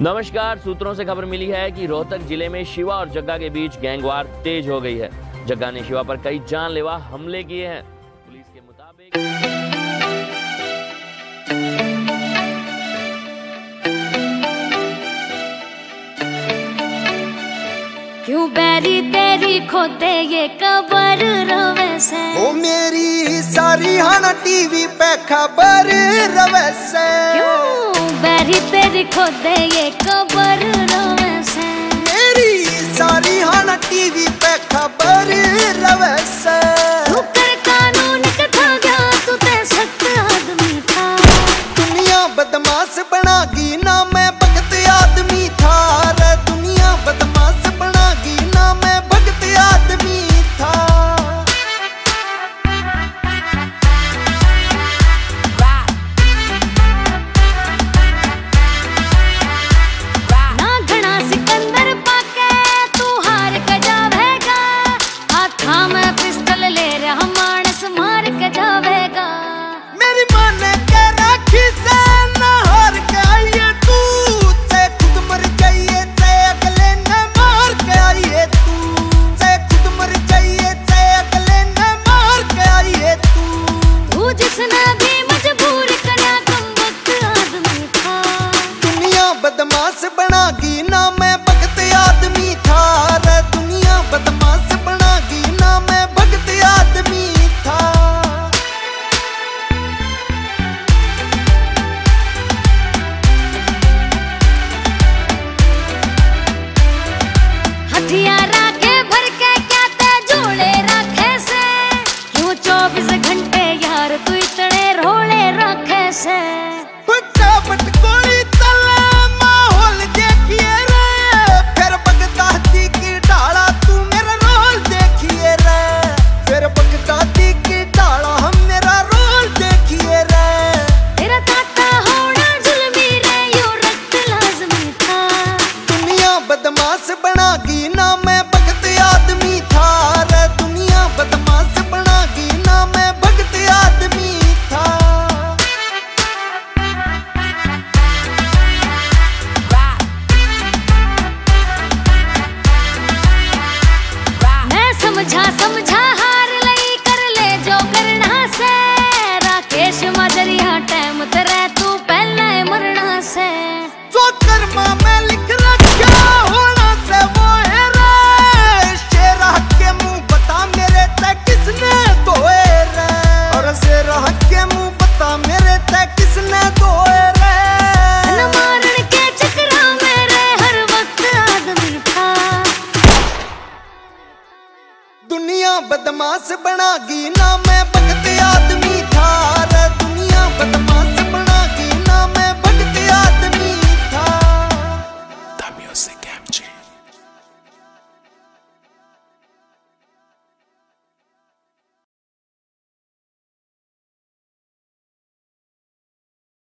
नमस्कार सूत्रों से खबर मिली है कि रोहतक ज़िले में शिवा और जग्गा के बीच गैंगवार तेज हो गई है। जग्गा ने शिवा पर कई जानलेवा हमले किए हैं। पुलिस के मुताबिक क्यों बैरी तेरी खोते ये कबर रवे से? ओ मेरी सारी हना टीवी पे खबर रवे से। क्यों सारी तेरी खोदे ये कबर रवे से। मेरी सारी हाना टीवी पे खबर रवे से। तू कर कानून कथा गया तू ते सख्त आदमी था। दुनिया बदमाश समझा समझा ਦੁਨੀਆ ਬਦਮਾਸ਼ ਬਣਾ ਗਈ। ਨਾ ਮੈਂ ਬਖਤ ਆਦਮੀ ਥਾਰ ਦੁਨੀਆ ਬਦਮਾਸ਼